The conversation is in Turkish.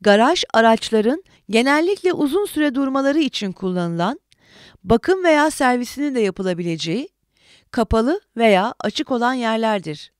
Garaj araçların genellikle uzun süre durmaları için kullanılan, bakım veya servisinin de yapılabileceği, kapalı veya açık olan yerlerdir.